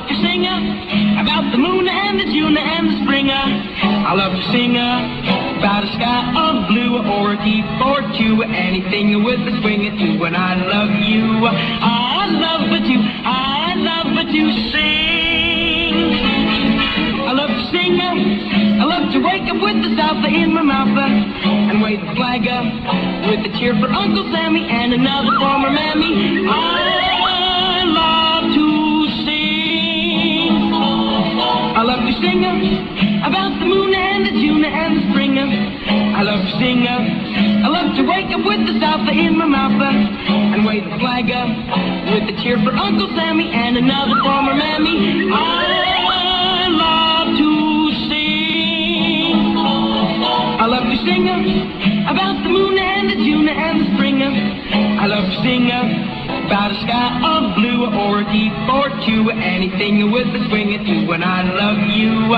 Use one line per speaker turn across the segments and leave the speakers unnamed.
love to sing about the moon and the June and the spring. I love to sing about a sky of blue or a tea for two, anything with a swing or two. And I love you. I love but you. I love but you sing. I love to sing. I love to wake up with the salsa in my mouth and wave the flag with a cheer for Uncle Sammy and another for my mammy. I about the moon and the June and the spring. uh. I love to sing. uh, I love to wake up with the salsa in my mouth and wave the flag up with a cheer for Uncle Sammy and another for my mammy. I love to sing. I love to sing about the moon and the June and the spring. uh. I love to sing uh, about a sky of blue or a tea for two, anything with a swing or two. And I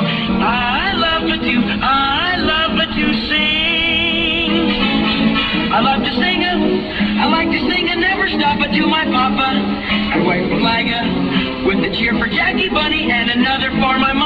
I love what you, I love what you sing. I love to sing, it. I like to sing and never stop it to my papa. I wave a flag with a cheer for Jackie Bunny and another for my.